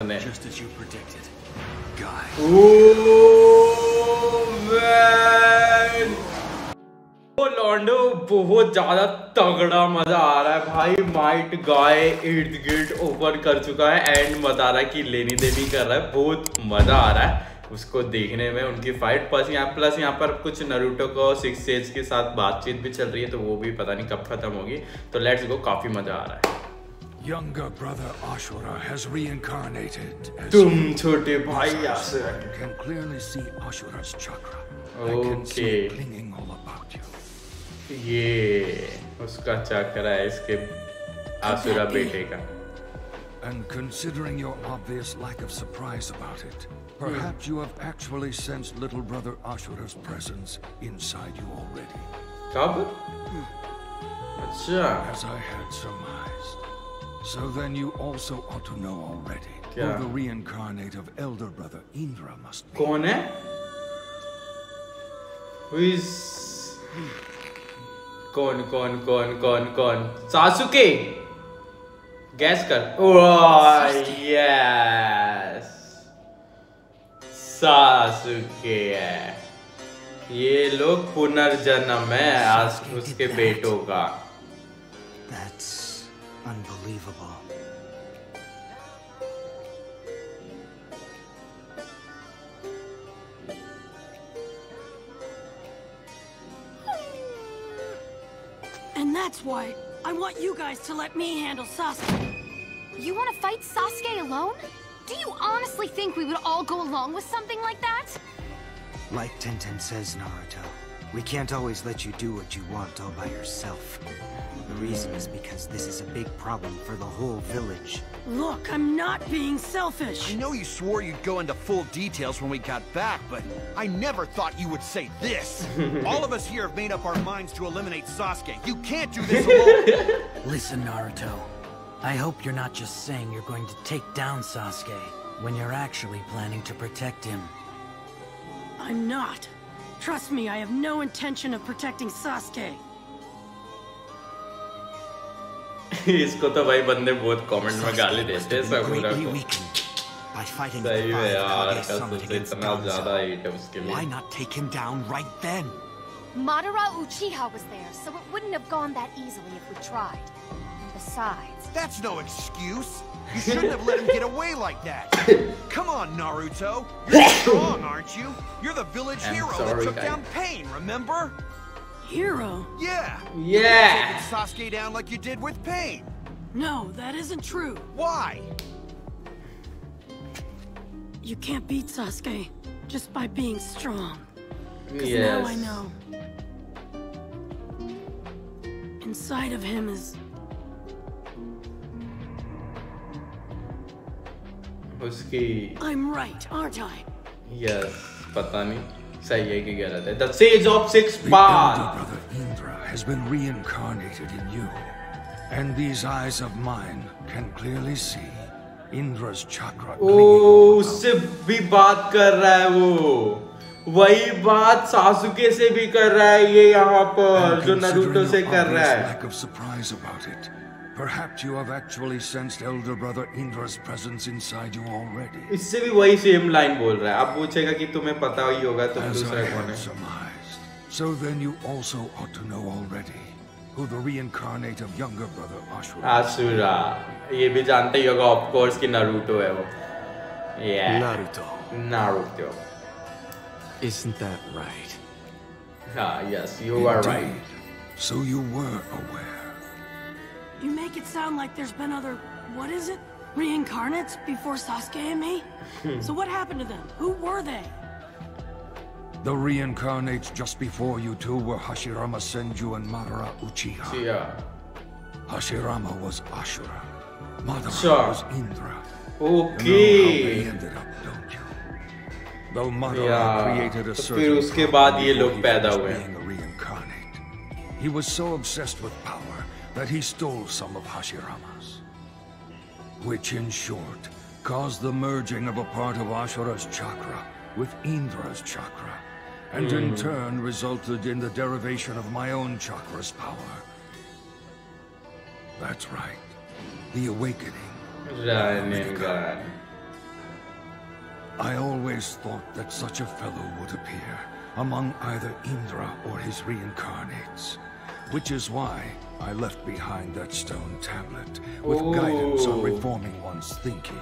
Just as you predicted. Guy. लॉन्डो बहुत ज़्यादा तगड़ा मज़ा आ रहा है। भाई माइट गाय इर्द गिर्द ओपन कर चुका है एंड बता रहा है कि लेनी देनी कर रहा है। बहुत मज़ा आ रहा है उसको देखने में उनकी फाइट प्लस यहाँ प्लस यहाँ पर कुछ नरूटो को सिक्स सेज के साथ बातचीत भी चल रही है तो वो भी पता नहीं कब खत्म होगी। तो लेट्स गो काफ़ी मज़ा आ रहा है। Younger brother Ashura has reincarnated as तुम छोटे भाई आसुर I can clearly see Ashura's chakra. I can see Okay. it clinging all about you. ये उसका चक्र है इसके आसुरा बेटे का And considering your obvious lack of surprise about it, perhaps you have actually sensed little brother Ashura's presence inside you already. कब अच्छा As I had surmised. So then you also ought to know already क्या? who the reincarnate of elder brother Indra must be. कौन है Who is कौन कौन कौन कौन कौन सासुके गैस कर यस सासुके है ये लोग पुनर्जन्म है आज उसके बेटों का That's unbelievable. And that's why I want you guys to let me handle Sasuke. You want to fight Sasuke alone? Do you honestly think we would all go along with something like that? Like Tenten says, Naruto, we can't always let you do what you want all by yourself. The reason is because this is a big problem for the whole village. Look, I'm not being selfish. I know you swore you'd go into full details when we got back, but I never thought you would say this. All of us here have made up our minds to eliminate Sasuke. You can't do this alone. Listen, Naruto. I hope you're not just saying you're going to take down Sasuke when you're actually planning to protect him. I'm not. Trust me, I have no intention of protecting Sasuke. इसको तो भाई बंदे बहुत comment में गाली देते हैं साकुरा greatly को weakened by fighting सही में the यार Kage कसम summit से against इतना ज्यादा Danzo. हेट है उसके Why लिए not take him down right then? Madara Uchiha was there, so it wouldn't have gone that easily if we tried. Besides, That's no excuse. You shouldn't have let him get away like that. Come on, Naruto. You're strong, aren't you? You're the village I'm hero sorry, that took guy. down Pain, remember? Hero? Yeah. Yeah. Taking Sasuke down like you did with Pain. No, that isn't true. Why? You can't beat Sasuke just by being strong. Because now I know. Inside of him is उसकी I'm right, aren't I? Yes पता नहीं सही है कि गलत है the sage of six The पार brother Indra has been reincarnated in you. And these eyes of mine can clearly see Indra's chakra oh clinging उससे भी बात कर रहा है वो वही बात सासुके से भी कर रहा है ये यहाँ पर जो नरूटो से कर रहा है lack of surprise about it, perhaps you have actually sensed elder brother Indra's presence inside you already. इससे भी वही सेम लाइन बोल रहा है अब पूछेगा कि तुम्हें पता ही होगा तुम As I दूसरा कौन had है surmised. So then you also ought to know already who the reincarnate of younger brother Ashura is. Asura ये भी जानते ही होगा ऑफ कोर्स कि नारुतो है वो ये Naruto. Naruto Isn't that right? हाँ yes you are right Indeed. So you were aware. You make it sound like there's been other, what is it? Reincarnates before Sasuke and me? so what happened to them? Who were they? The reincarnates just before you two were Hashirama Senju and Madara Uchiha. या Hashirama was Ashura. Madara Sure. was Indra. You know how they okay ended up, don't you? Though Madara Yeah. created a तो certain फिर उसके problem बाद ये before लोग he पैदा finished हुए। being a reincarnate. He was so obsessed with power that he stole some of Hashirama's. Which, in short, caused the merging of a part of Ashura's chakra with Indra's chakra, and in mm-hmm. turn resulted in the derivation of my own chakra's power. That's right. The awakening. I always thought that such a fellow would appear among either Indra or his reincarnates. Which is why I left behind that stone tablet with guidance on Oh. reforming one's thinking.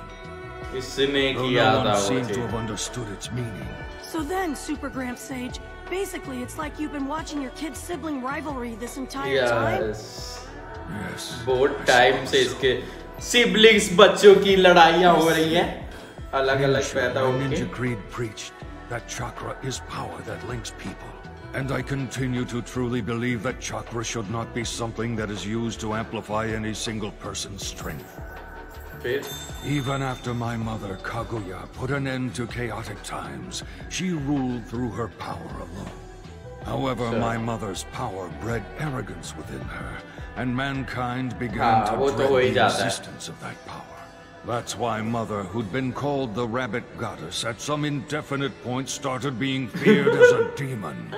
इसने Though किया no था one वो seemed to चीज। have understood its meaning. So then, Super Gramp Sage, basically it's like you've been watching your kid's sibling rivalry this entire time? Yes. Yes. बहुत I time suppose से so. इसके siblings बच्चों की लड़ाइयाँ हो रही हैं अलग अलग Ninja, पैदा my होके Ninja Creed preached that chakra is power that links people. And I continue to truly believe that chakra should not be something that is used to amplify any single person's strength. Even after my mother, Kaguya, put an end to chaotic times, she ruled through her power alone. However, my mother's power bred arrogance within her, and mankind began ah, to dread the existence of that power. That's why Mother, who'd been called the Rabbit Goddess, at some indefinite point started being feared as a demon.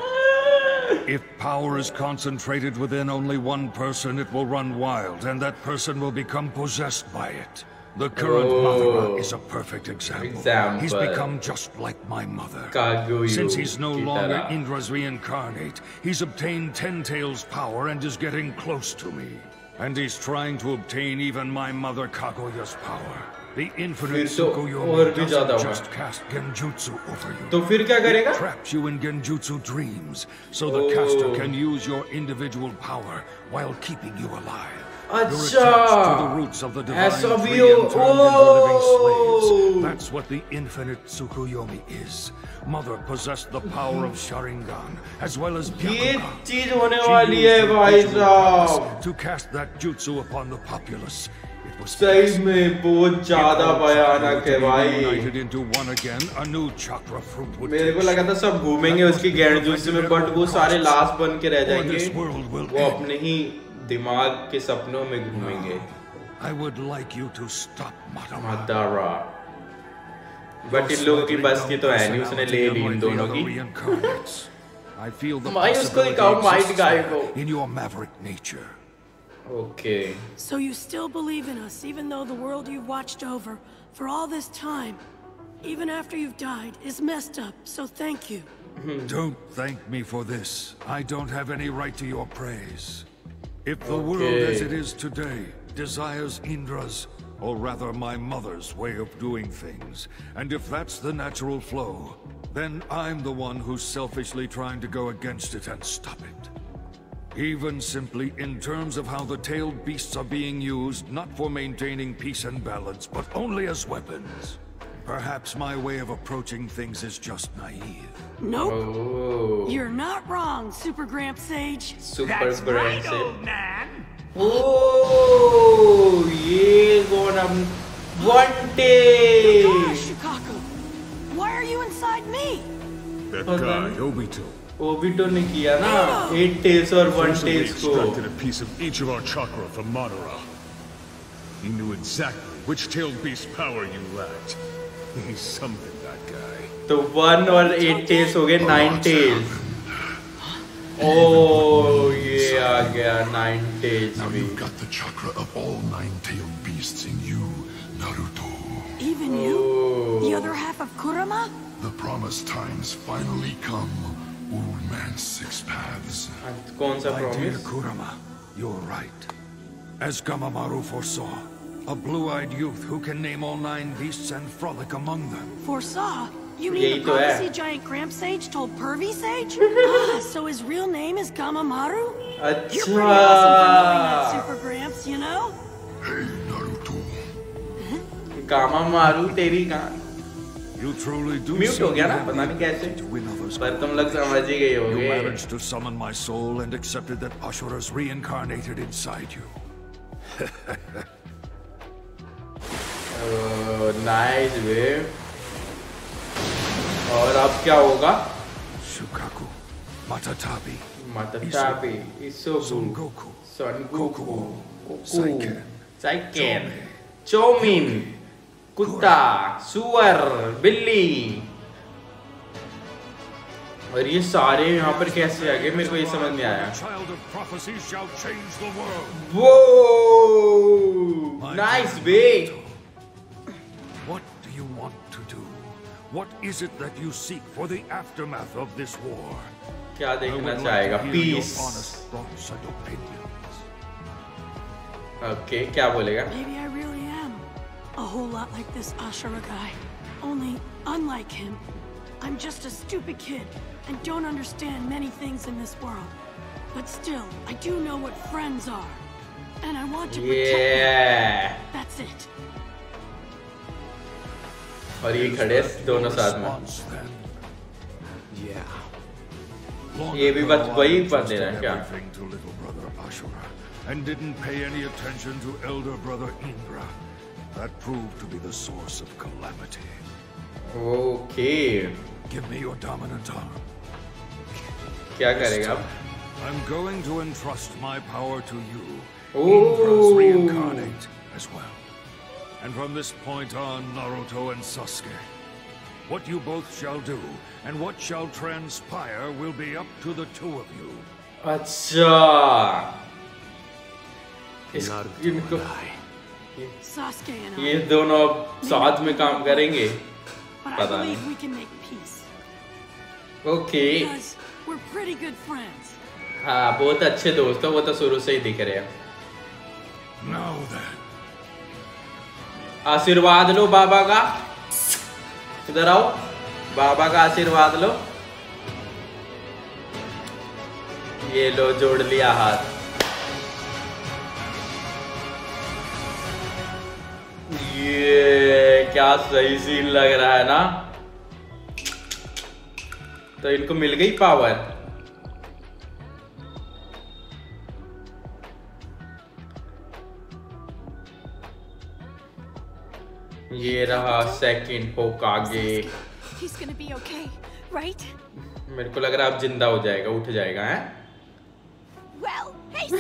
If power is concentrated within only one person, it will run wild, and that person will become possessed by it. The current oh, is a perfect example. example. He's become just like my mother. Kaguya Since he's no longer Indra's reincarnate, he's obtained Ten Tails' power and is getting close to me. And he's trying to obtain even my mother Kaguya's power. The infinite फिर तो और Tsukuyomi भी ज्यादा doesn't होगा। just cast Genjutsu over you. तो फिर क्या करेगा It traps you in Genjutsu dreams, so the caster Oh. can use your individual power while keeping you alive. You're अच्छा attached to the roots of the divine ऐसा भी tree हो and turned into living Oh. slaves. That's what the infinite Tsukuyomi is. Mother possessed the power of Sharingan, as well as ये Byakugan. चीज होने She वाली used है her भाई digital साहब powers To cast that jutsu upon the populace. सही. में बहुत ज़्यादा भयानक है भाई मेरे को लगा था सब घूमेंगे उसकी गैंडजूस में बट वो सारे लास्ट बन के रह जाएँगे वो. अपने ही दिमाग के सपनों में घूमेंगे I would like you to stop Madara. But इन लोगों की बस की तो है नहीं उसने ले ली इन दोनों की I feel the भाई उसको possibility दिखाओ माइट exists गाय there को in your maverick nature. Okay So you still believe in us, even though the world you've watched over for all this time, even after you've died, is messed up, so thank you. Hmm. Don't thank me for this. I don't have any right to your praise. If the world as it is today desires Indra's, or rather my mother's way of doing things, and if that's the natural flow, then I'm the one who's selfishly trying to go against it and stop it. Even simply in terms of how the tailed beasts are being used, not for maintaining peace and balance, but only as weapons. Perhaps my way of approaching things is just naive. Nope. Oh. You're not wrong, Super Gramp Sage. Super That's Gramp right, Sage. old man. Oh, yeah, gonna one day. Oh, gosh, Why are you inside me? That uh, guy, Obito. on. Obito, Obito ने किया ना eight tails और one forcibly tales को extracted a piece of each of our chakra from Madara. He knew exactly which tailed beast power you lacked. He's something, that guy. तो one और eight tails हो गए nine tales ओ ये आ गया nine tales Now भी you've got the chakra of all nine-tailed beasts in you, Naruto. Even you? The other half of Kurama? The promised times finally come, will man six paths. My dear Kurama, you're right. As Gamamaru foresaw, a blue-eyed youth who can name all nine beasts and frolic among them. Foresaw? You mean the prophecy giant Gramp Sage told Pervy Sage? ah, so his real name is Gamamaru? You're pretty awesome for knowing that, Super Gramps, you know? Hey, Naruto. Uh-huh. Gamamaru, teri gaan. Mute हो गया ना पता नहीं कैसे पर तुम लोग समझ गए होगे You managed to summon my soul and accepted that Ashura's reincarnated inside you. oh, nice way. और अब क्या होगा? Shukaku, Matatabi, Matatabi, Isobu, Son Goku, Son Goku, Goku, Saiken, Saiken, Chomei. Chomei. कुत्ता सुअर बिल्ली और ये सारे यहाँ पर कैसे आ गए मेरे को ये समझ नहीं आया. वो nice way What do you want to do? What is it that you seek for the aftermath of this war? क्या देखना चाहेगा पीस. ओके क्या बोलेगा Maybe I whole lot like this Ashura guy. Only, unlike him, I'm just a stupid kid and don't understand many things in this world. But still, I do know what friends are. And I want to protect them. ये That's it. और ये खड़े दोनों साथ में Response, then. Long ये भी ago, बस वही I बंदे हैं entrusted क्या? everything to little brother Ashura and didn't pay any attention to elder brother Indra. That proved to be the source of calamity. Okay Give me your dominant arm. क्या करेगा अब I'm going to entrust my power to you. Ooh. Indra's reincarnate as well. And from this point on, Naruto and Sasuke, what you both shall do and what shall transpire will be up to the two of you. अच्छा इस, इनको Sasuke and I. ये दोनों अब साथ में काम करेंगे। पता नहीं। ओके. हाँ बहुत अच्छे दोस्त हो वो तो शुरू से ही दिख रहे हैं। आशीर्वाद लो बाबा का। इधर आओ। बाबा का आशीर्वाद लो। ये लो जोड़ लिया हाथ। ये क्या सही सीन लग रहा है ना? तो इनको मिल गई पावर ये रहा सेकंड होकागे okay, right? मेरे को लग रहा है अब ज़िंदा हो जाएगा उठ जाएगा है? Well, hey!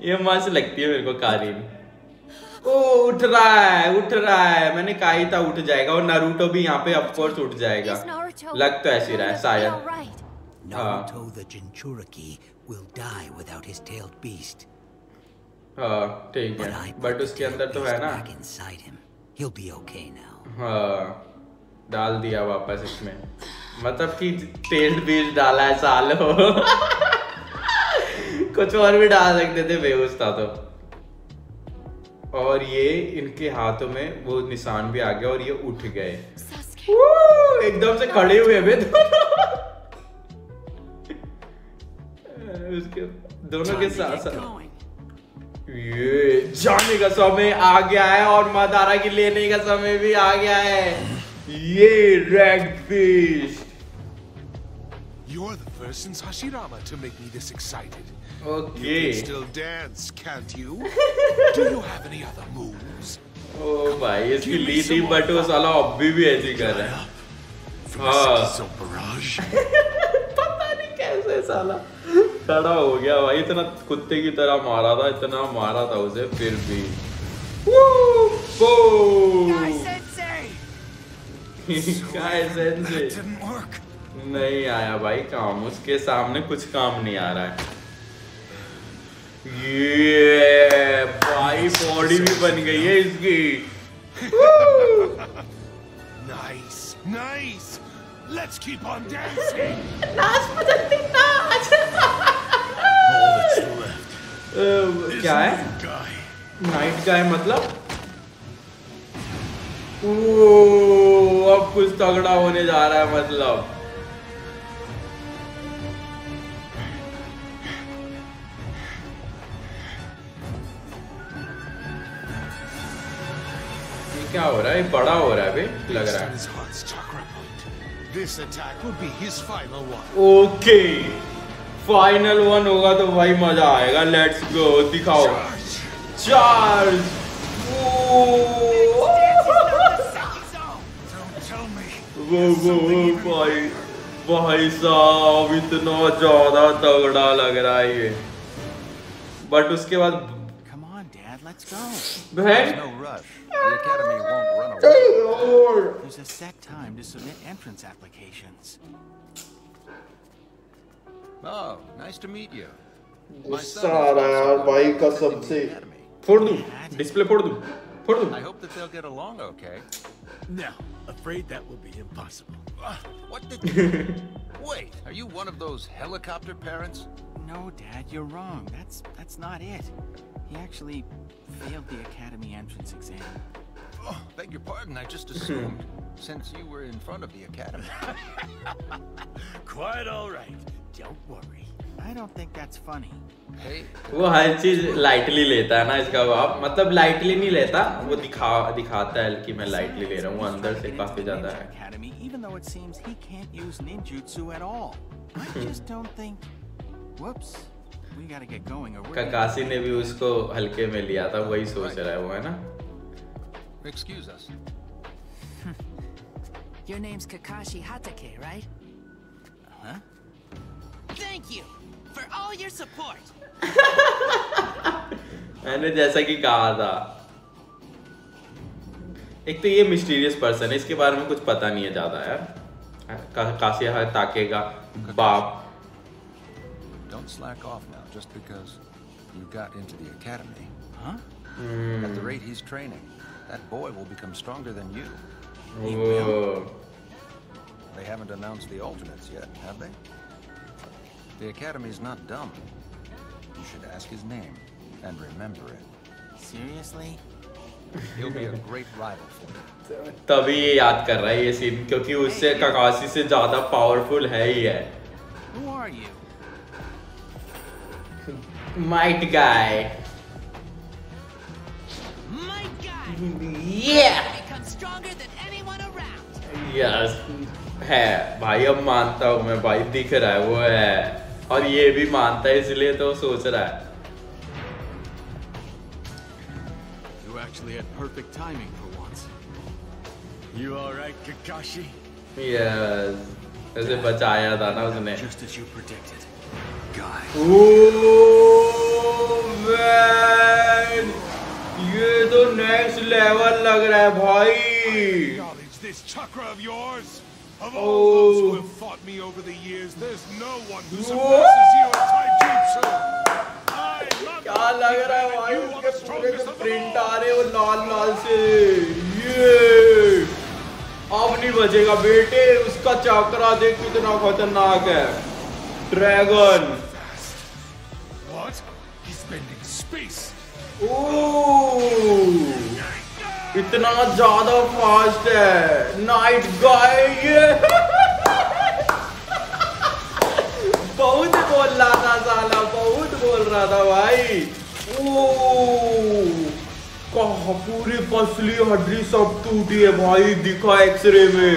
ये मस्त लगती है मेरे को कालीन ओ उठ रहा है उठ रहा है। मैंने कहा ही था उठ जाएगा और नारुतो भी यहाँ पे ऑफकोर्स उठ जाएगा। लग तो ऐसी रहा है शायद? Naruto the Jinchuriki will die without his tailed beast. हाँ ठीक But I है put बट उसके अंदर तो है ना। back inside him. He'll be okay now. हाँ डाल दिया वापस इसमें। मतलब कि टेल्ड बीज डाला है सालो। कुछ और भी डाल सकते थे बेहोश था तो। और ये इनके हाथों में वो निशान भी आ गया और ये उठ गए। एकदम से खड़े हुए वे दोनों उसके दोनों के साथ साथ। ये जाने का समय आ गया है और मदारा की लेने का समय भी आ गया है। ये red fish You're the first since Hashirama to make me this excited. Okay You can still dance, can't you? Do you have any other moves? Oh भाई इसकी ली थी बट वो साला अभी भी ऐसी कर रहा है। Ah. city Barrage? पता नहीं कैसे साला। खड़ा हो गया भाई इतना कुत्ते की तरह मारा था इतना मारा था उसे फिर भी. नहीं आया भाई काम उसके सामने कुछ काम नहीं आ रहा है। ये भाई बॉडी भी बन गई है इसकी। Nice nice let's keep on dancing नाच बदलती नाच क्या है? नाइट गाय मतलब? ओ अब कुछ तगड़ा होने जा रहा है मतलब। क्या हो रहा है बड़ा हो रहा है अभी लग रहा है. ओके फाइनल वन होगा तो भाई मज़ा आएगा लेट्स गो दिखाओ! चार्ज. वो वो भाई भाई साहब इतना ज़्यादा तगड़ा लग रहा है ये बट उसके बाद Dad, let's go. बहन No rush. The Academy won't run away. There's a set time to submit entrance applications. Oh, nice to meet you. My गुस्सा son आ is रहा है also यार going भाई to कसम the से Academy. फोड़ दूं डिस्प्ले फोड़ दूं फोड़ दूं I hope that they'll get along okay. No, afraid that will be impossible. What did Wait, are you one of those helicopter parents? No, Dad, you're wrong. That's that's not it. He actually failed the academy entrance exam. Oh, beg your pardon, I just assumed, since you were in front of the academy. Quite all right. Don't worry. I don't think that's funny. Hey, वो हर चीज lightly लेता है ना इसका बाप मतलब lightly नहीं लेता वो दिखा दिखाता है कि मैं लाइटली ले रहा हूँ वो अंदर से काफी ज्यादा है Academy, even though it seems he can't use ninjutsu at all. I just don't think. Whoops. Kashi ने भी उसको हल्के में लिया था वही सोच रहा है वो है ना? Excuse us your names Kakashi Hatake right thank you for all your support मैंने जैसा कि कहा था। एक तो ये मिस्टीरियस पर्सन है इसके बारे में कुछ पता नहीं है ज़्यादा यार। हाँ, का, काशी का बाप। Don't slack off now just because you got into the academy. Huh? At the rate he's training, that boy will become stronger than you. वो They haven't announced the alternates yet, have they? The academy's not dumb. You should ask his name and remember it. Seriously? He'll be a great rival for you. तभी ये याद कर रहा है ये scene क्योंकि उससे ककासी से ज्यादा पावरफुल है ही है Who are you? Might Guy My guy Yeah! becomes stronger than anyone around. Yes है भाई अब मानता हूँ मैं भाई दिख रहा है वो है और ये भी मानता है इसलिए तो सोच रहा है You actually had perfect timing for once. You all right, Kakashi? Yes ऐसे बचाया था ना उसने Just as you predicted. Man ये तो नेक्स्ट लेवल लग रहा है भाई this chakra of yours. Of all Oh. those who have fought me over the years, there's no one who surpasses you at taijutsu. क्या लग रहा है भाई उसके पूरे के प्रिंट आ रहे वो लाल लाल से ये अब नहीं बचेगा बेटे उसका चक्रा देख कितना खतरनाक है dragon What? He's bending space. इतना ज़्यादा फास्ट है. नाइट गाय ये बहुत बोल रहा था साला, बहुत बोल रहा था भाई. ओ पूरी पसली हड्डी सब टूटी है भाई? दिखा एक्सरे में.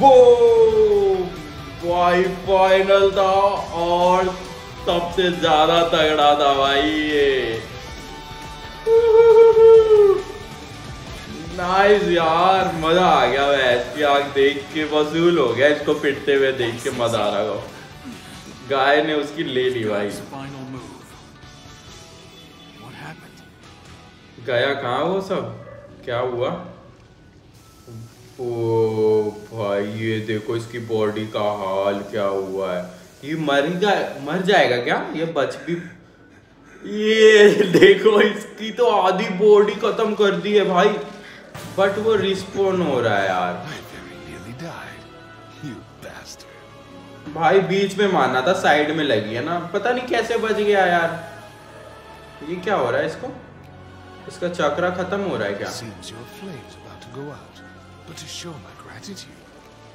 वो भाई फाइनल था और सबसे ज़्यादा तगड़ा था भाई ये। नाइस यार मज़ा आ गया की आग देख के वसूल हो गया इसको पिटते हुए देख के मज़ा आ रहा गाय ने उसकी ले ली भाई? गया कहाँ वो सब? क्या हुआ? ओ भाई ये देखो इसकी बॉडी का हाल क्या हुआ है। ये मर जा मर जाएगा क्या? ये बच भी ये देखो इसकी तो आधी बॉडी खत्म कर दी है भाई। बट वो रिस्पॉन हो रहा है यार. भाई बीच में मारना था साइड में लगी है ना। पता नहीं कैसे बच गया यार। ये क्या हो रहा है इसको? इसका चक्रा खत्म हो रहा है क्या?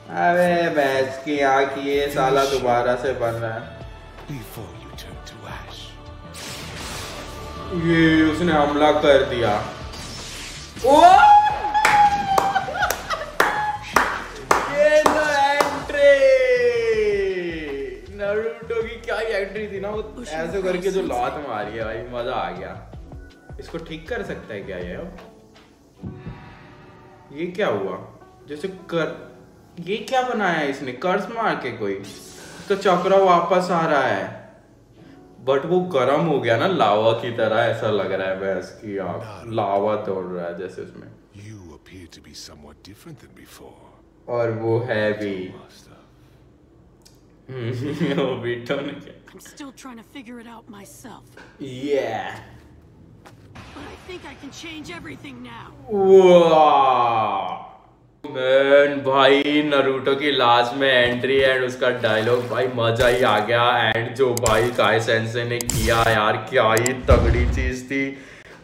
अबे बैच की आँख ये साला दोबारा से बन रहा है. ये उसने हमला कर दिया। ओ! ये तो एंट्री नारुतो की क्या एंट्री थी ना वो ऐसे करके जो लात मारी है भाई मज़ा आ गया। इसको ठीक कर सकता है क्या ये? अब ये क्या हुआ? जैसे कर ये क्या बनाया है इसने कर्ज मार के कोई तो चक्रा वापस आ रहा है बट वो गर्म हो गया ना लावा की तरह ऐसा लग रहा है भैंस की आँख लावा तोड़ रहा है जैसे उसमें You appear to be somewhat different than before. और वो है भी हम्म, वो बीटो ने क्या I'm still trying to figure it out myself. Yeah. But I think I can change everything now. Man भाई, नरूटो की लास्ट में एंट्री एंड उसका डायलॉग भाई, मज़ा ही आ गया। एंड जो भाई काय सेंसे ने किया यार, क्या ही तगड़ी चीज़ थी।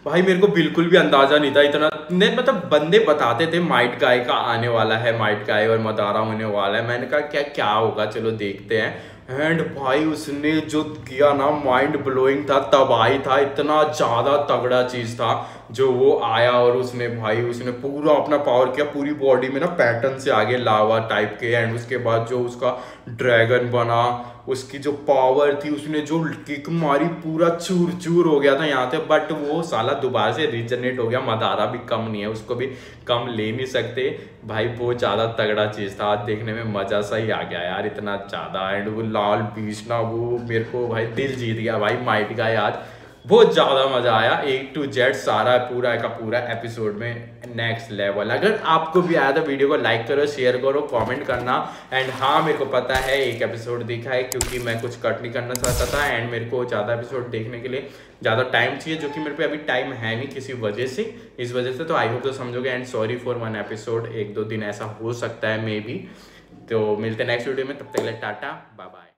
भाई, मेरे को बिल्कुल भी अंदाज़ा नहीं था इतना। ने मतलब बंदे बताते थे माइट गाय का आने वाला है माइट गाय और मदारा होने वाला है। मैंने कहा, क्या क्या होगा? चलो देखते हैं। एंड भाई, उसने जो किया ना माइंड ब्लोइंग था, तबाही था, इतना ज़्यादा तगड़ा चीज़ था, जो वो आया और उसने भाई, उसने पूरा अपना पावर किया, पूरी बॉडी में ना पैटर्न से आगे लावा टाइप के एंड उसके बाद जो उसका ड्रैगन बना उसकी जो पावर थी, उसने जो किक मारी, पूरा चूर चूर हो गया था यहाँ से। बट वो साला दोबारा से रिजनरेट हो गया। मदारा भी कम नहीं है, उसको भी कम ले नहीं सकते। भाई, बहुत ज़्यादा तगड़ा चीज़ था। आज देखने में मज़ा सा ही आ गया यार, इतना ज़्यादा। एंड वो लाल बीच ना, वो मेरे को भाई दिल जीत गया। भाई माइट का याद बहुत ज़्यादा मज़ा आया। ए टू जेड सारा, पूरा का पूरा एपिसोड में नेक्स्ट लेवल अगर आपको भी आया तो वीडियो को लाइक करो शेयर करो कमेंट करना। एंड हाँ मेरे को पता है, एक एपिसोड देखा है, क्योंकि मैं कुछ कट नहीं करना चाहता था। एंड मेरे को ज़्यादा एपिसोड देखने के लिए ज़्यादा टाइम चाहिए, जो कि मेरे पे अभी टाइम है नहीं किसी वजह से। इस वजह से तो आई होप तो समझोगे। And sorry for one episode एक दो दिन ऐसा हो सकता है मे बी तो मिलते नेक्स्ट वीडियो में। तब तक के लिए टाटा बाय बाय